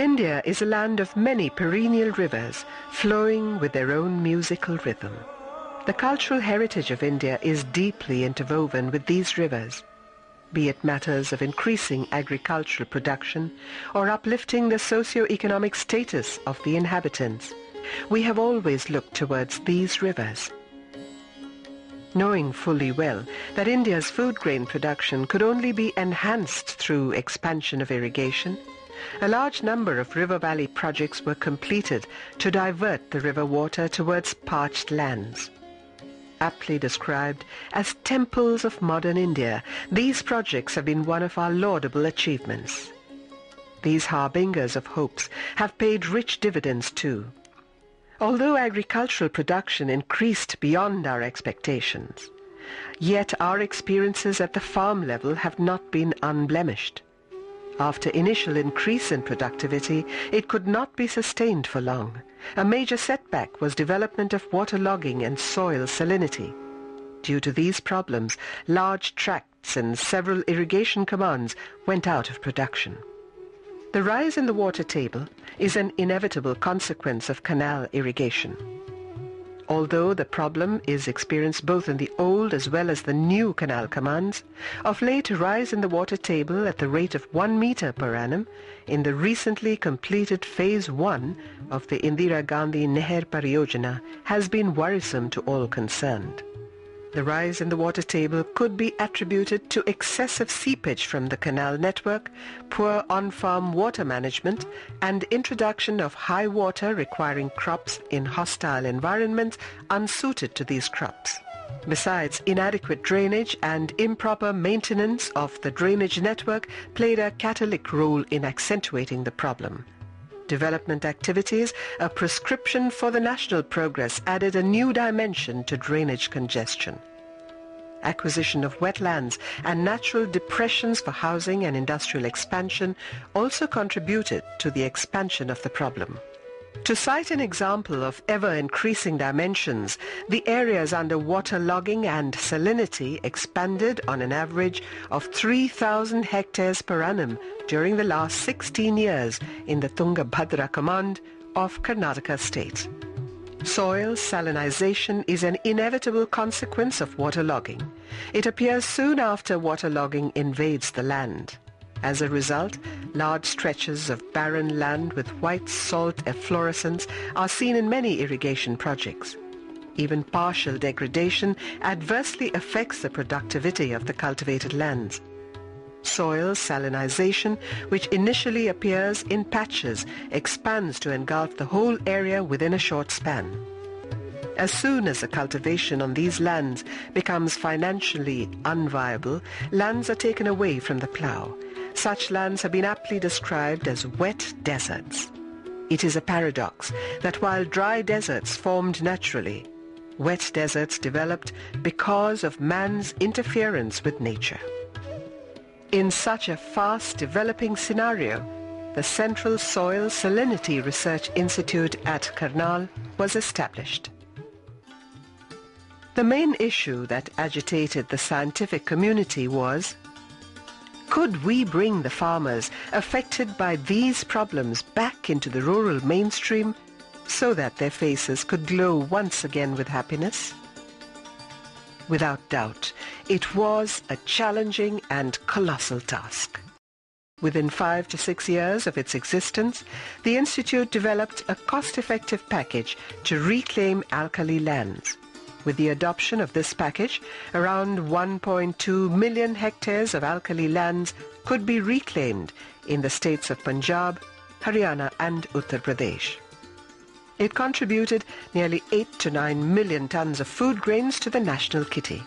India is a land of many perennial rivers flowing with their own musical rhythm. The cultural heritage of India is deeply interwoven with these rivers, be it matters of increasing agricultural production or uplifting the socio-economic status of the inhabitants. We have always looked towards these rivers. Knowing fully well that India's food grain production could only be enhanced through expansion of irrigation, a large number of river valley projects were completed to divert the river water towards parched lands. Aptly described as temples of modern India, these projects have been one of our laudable achievements. These harbingers of hopes have paid rich dividends too. Although agricultural production increased beyond our expectations, yet our experiences at the farm level have not been unblemished. After initial increase in productivity, it could not be sustained for long. A major setback was development of waterlogging and soil salinity. Due to these problems, large tracts and several irrigation commands went out of production. The rise in the water table is an inevitable consequence of canal irrigation. Although the problem is experienced both in the old as well as the new canal commands, of late rise in the water table at the rate of 1 meter per annum in the recently completed phase 1 of the Indira Gandhi Neher Pariyojana has been worrisome to all concerned. The rise in the water table could be attributed to excessive seepage from the canal network, poor on-farm water management, and introduction of high water requiring crops in hostile environments unsuited to these crops. Besides, inadequate drainage and improper maintenance of the drainage network played a catalytic role in accentuating the problem. Development activities, a prescription for the national progress added a new dimension to drainage congestion. Acquisition of wetlands and natural depressions for housing and industrial expansion also contributed to the expansion of the problem. To cite an example of ever-increasing dimensions, the areas under waterlogging and salinity expanded on an average of 3,000 hectares per annum during the last 16 years in the Tungabhadra command of Karnataka state. Soil salinization is an inevitable consequence of waterlogging. It appears soon after waterlogging invades the land. As a result, large stretches of barren land with white salt efflorescence are seen in many irrigation projects. Even partial degradation adversely affects the productivity of the cultivated lands. Soil salinization, which initially appears in patches, expands to engulf the whole area within a short span. As soon as the cultivation on these lands becomes financially unviable, lands are taken away from the plough. Such lands have been aptly described as wet deserts. It is a paradox that while dry deserts formed naturally, wet deserts developed because of man's interference with nature. In such a fast developing scenario, the Central Soil Salinity Research Institute at Karnal was established. The main issue that agitated the scientific community was could we bring the farmers affected by these problems back into the rural mainstream so that their faces could glow once again with happiness? Without doubt, it was a challenging and colossal task. Within five to six years of its existence, the Institute developed a cost-effective package to reclaim alkali lands. With the adoption of this package, around 1.2 million hectares of alkali lands could be reclaimed in the states of Punjab, Haryana and Uttar Pradesh. It contributed nearly 8 to 9 million tons of food grains to the national kitty.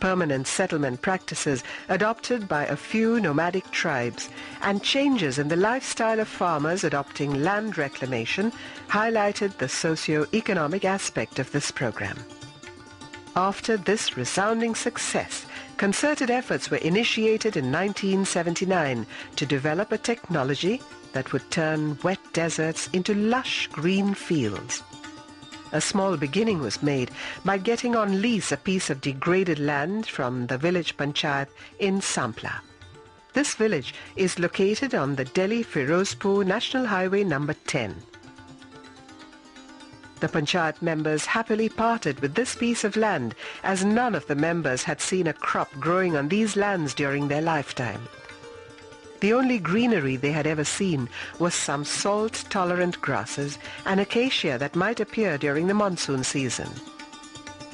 Permanent settlement practices adopted by a few nomadic tribes and changes in the lifestyle of farmers adopting land reclamation highlighted the socio-economic aspect of this program. After this resounding success, concerted efforts were initiated in 1979 to develop a technology that would turn wet deserts into lush green fields. A small beginning was made by getting on lease a piece of degraded land from the village panchayat in Sampla. This village is located on the Delhi-Firozpur National Highway number 10. The Panchayat members happily parted with this piece of land as none of the members had seen a crop growing on these lands during their lifetime. The only greenery they had ever seen was some salt-tolerant grasses and acacia that might appear during the monsoon season.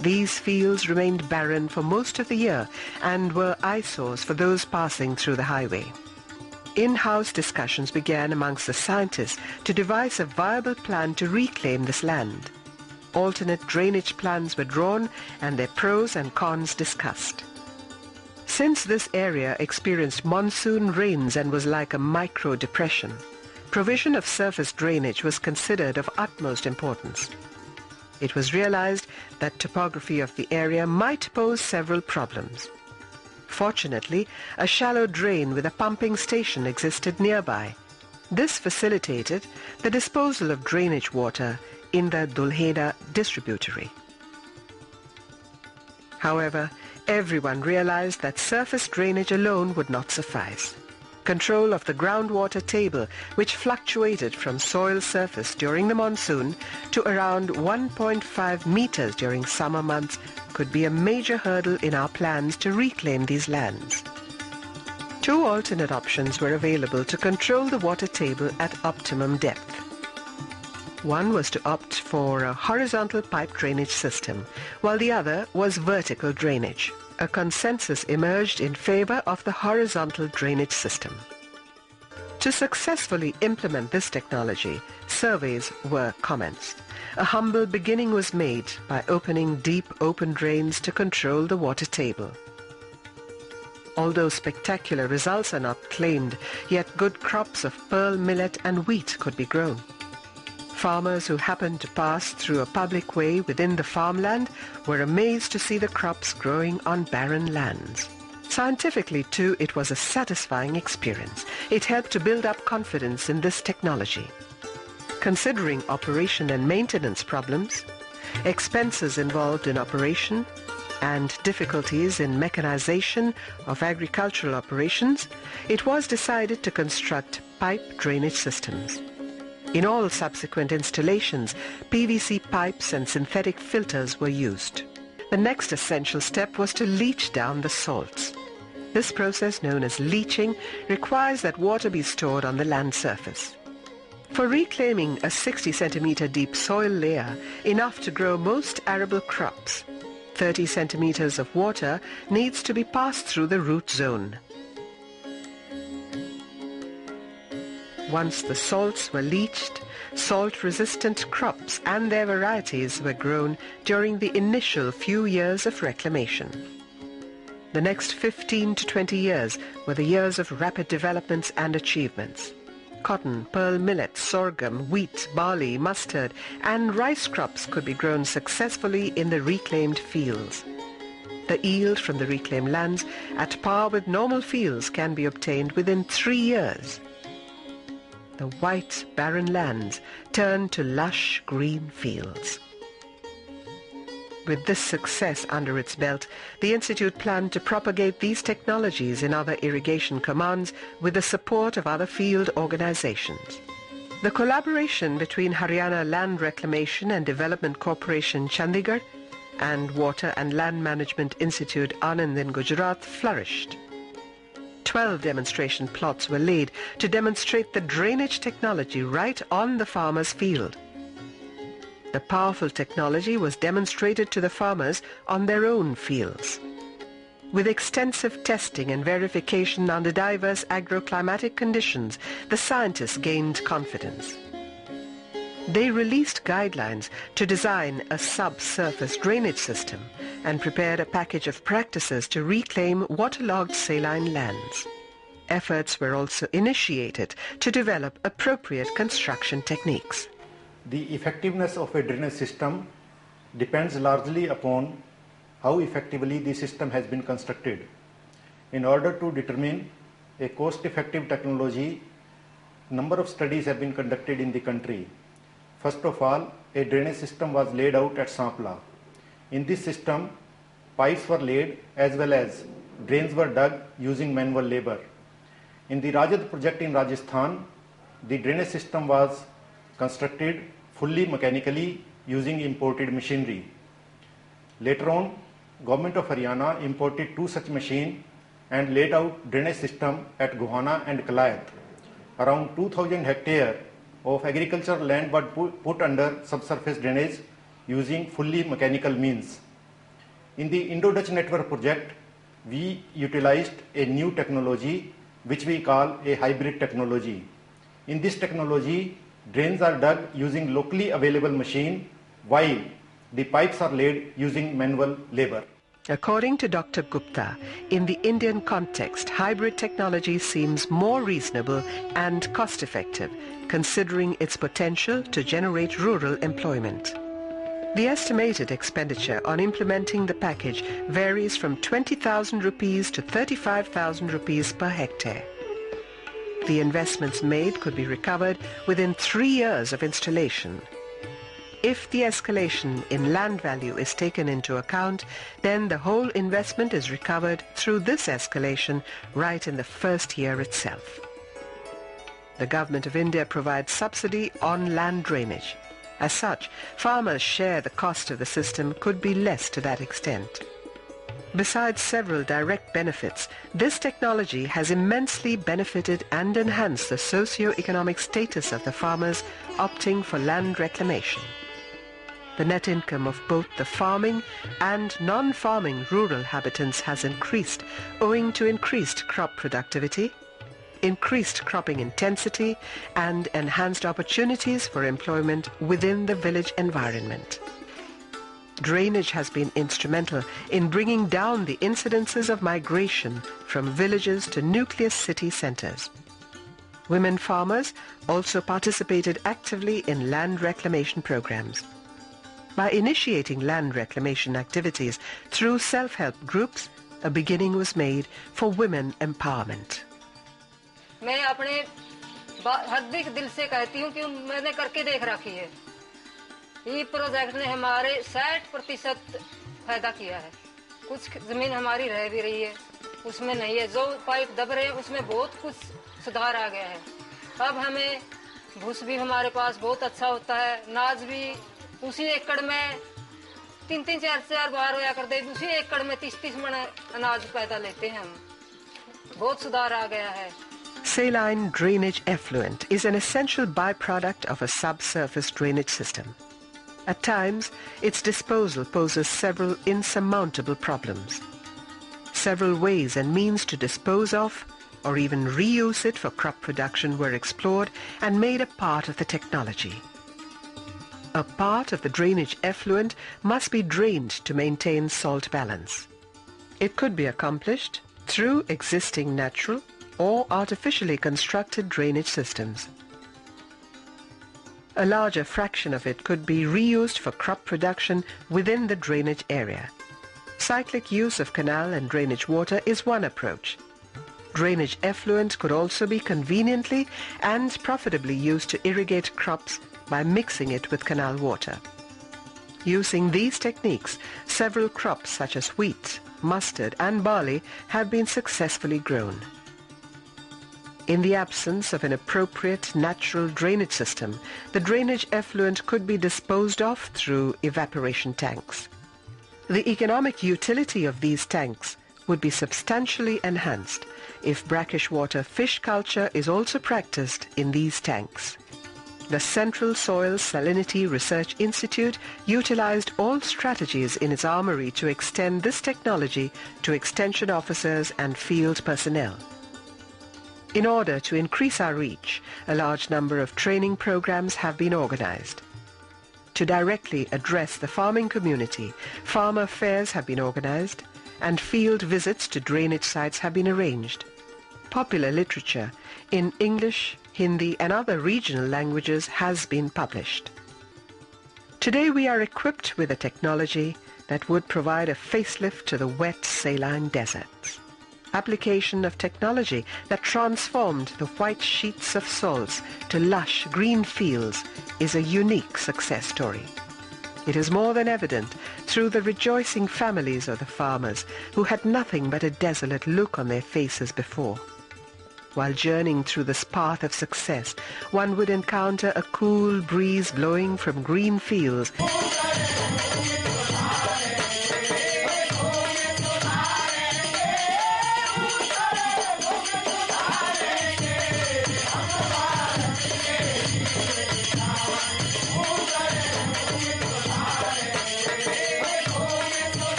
These fields remained barren for most of the year and were eyesores for those passing through the highway. In-house discussions began amongst the scientists to devise a viable plan to reclaim this land. Alternate drainage plans were drawn and their pros and cons discussed. Since this area experienced monsoon rains and was like a micro-depression, provision of surface drainage was considered of utmost importance. It was realized that topography of the area might pose several problems. Fortunately, a shallow drain with a pumping station existed nearby. This facilitated the disposal of drainage water in the Dulheda distributory. However, everyone realized that surface drainage alone would not suffice. Control of the groundwater table, which fluctuated from soil surface during the monsoon to around 1.5 meters during summer months, could be a major hurdle in our plans to reclaim these lands. Two alternate options were available to control the water table at optimum depth. One was to opt for a horizontal pipe drainage system, while the other was vertical drainage. A consensus emerged in favor of the horizontal drainage system. To successfully implement this technology, surveys were commenced. A humble beginning was made by opening deep open drains to control the water table. Although spectacular results are not claimed, yet good crops of pearl millet and wheat could be grown. Farmers who happened to pass through a public way within the farmland were amazed to see the crops growing on barren lands. Scientifically, too, it was a satisfying experience. It helped to build up confidence in this technology. Considering operation and maintenance problems, expenses involved in operation, and difficulties in mechanization of agricultural operations, it was decided to construct pipe drainage systems. In all subsequent installations, PVC pipes and synthetic filters were used. The next essential step was to leach down the salts. This process, known as leaching, requires that water be stored on the land surface. For reclaiming a 60 centimeter deep soil layer, enough to grow most arable crops, 30 centimeters of water needs to be passed through the root zone. Once the salts were leached, salt-resistant crops and their varieties were grown during the initial few years of reclamation. The next 15 to 20 years were the years of rapid developments and achievements. Cotton, pearl millet, sorghum, wheat, barley, mustard and rice crops could be grown successfully in the reclaimed fields. The yield from the reclaimed lands at par with normal fields can be obtained within three years the white barren lands turned to lush green fields. With this success under its belt, the Institute planned to propagate these technologies in other irrigation commands with the support of other field organizations. The collaboration between Haryana Land Reclamation and Development Corporation Chandigarh and Water and Land Management Institute Anand in Gujarat flourished. 12 demonstration plots were laid to demonstrate the drainage technology right on the farmer's field. The powerful technology was demonstrated to the farmers on their own fields. With extensive testing and verification under diverse agroclimatic conditions, the scientists gained confidence. They released guidelines to design a subsurface drainage system and prepared a package of practices to reclaim waterlogged saline lands. Efforts were also initiated to develop appropriate construction techniques. The effectiveness of a drainage system depends largely upon how effectively the system has been constructed. In order to determine a cost-effective technology, number of studies have been conducted in the country First of all, a drainage system was laid out at Sampla. In this system, pipes were laid as well as drains were dug using manual labor. In the RAJAD project in Rajasthan, the drainage system was constructed fully mechanically using imported machinery. Later on, government of Haryana imported two such machines and laid out drainage system at Gohana and Kalayat. Around 2000 hectare of agricultural land was put under subsurface drainage using fully mechanical means. In the Indo-Dutch network project, we utilized a new technology which we call a hybrid technology. In this technology, drains are dug using locally available machine while the pipes are laid using manual labor. According to Dr. Gupta, in the Indian context, hybrid technology seems more reasonable and cost-effective, considering its potential to generate rural employment. The estimated expenditure on implementing the package varies from 20,000 rupees to 35,000 rupees per hectare. The investments made could be recovered within three years of installation. If the escalation in land value is taken into account, then the whole investment is recovered through this escalation right in the first year itself. The Government of India provides subsidy on land drainage. As such, farmers' share the cost of the system could be less to that extent. Besides several direct benefits, this technology has immensely benefited and enhanced the socio-economic status of the farmers opting for land reclamation. The net income of both the farming and non-farming rural habitants has increased owing to increased crop productivity, increased cropping intensity and enhanced opportunities for employment within the village environment. Drainage has been instrumental in bringing down the incidences of migration from villages to nucleus city centers. Women farmers also participated actively in land reclamation programs. By initiating land reclamation activities through self-help groups, a beginning was made for women empowerment. मैं अपने हार्दिक दिल से कहती हूँ कि मैंने करके देख रखी है। ये प्रोजेक्ट ने हमारे 60 प्रतिशत फ़ायदा किया है। कुछ ज़मीन हमारी रह भी रही है, उसमें नहीं है। जो पाइप दब रहे हैं, उसमें बहुत कुछ सुधार आ गया है। अब हमें भूस भी हमारे पास बहुत अच्छा होता है नाज भी उसी एकड़ में तीन तीन चार चार बार होया करते उसी एकड़ में तीस तीस मन अनाज पैदा लेते हैं हम। बहुत सुधार आ गया है। Saline drainage effluent is an essential byproduct of a subsurface drainage system. At times, its disposal poses several insurmountable problems. Several ways and means to dispose of or even reuse it for crop production were explored and made a part of the technology. A part of the drainage effluent must be drained to maintain salt balance. It could be accomplished through existing natural or artificially constructed drainage systems. A larger fraction of it could be reused for crop production within the drainage area. Cyclic use of canal and drainage water is one approach. Drainage effluent could also be conveniently and profitably used to irrigate crops by mixing it with canal water. Using these techniques, several crops such as wheat, mustard and barley have been successfully grown. In the absence of an appropriate natural drainage system, the drainage effluent could be disposed of through evaporation tanks. The economic utility of these tanks would be substantially enhanced if brackish water fish culture is also practiced in these tanks. The Central Soil Salinity Research Institute utilized all strategies in its armory to extend this technology to extension officers and field personnel. In order to increase our reach, a large number of training programs have been organized. To directly address the farming community, farmer fairs have been organized and field visits to drainage sites have been arranged. Popular literature in English, Hindi and other regional languages has been published. Today we are equipped with a technology that would provide a facelift to the wet saline deserts. Application of technology that transformed the white sheets of salts to lush green fields is a unique success story. It is more than evident through the rejoicing families of the farmers who had nothing but a desolate look on their faces before. while journeying through this path of success, one would encounter a cool breeze blowing from green fields